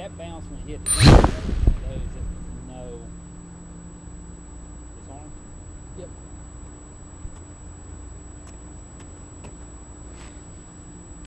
that bounce when it hit the ground, those that no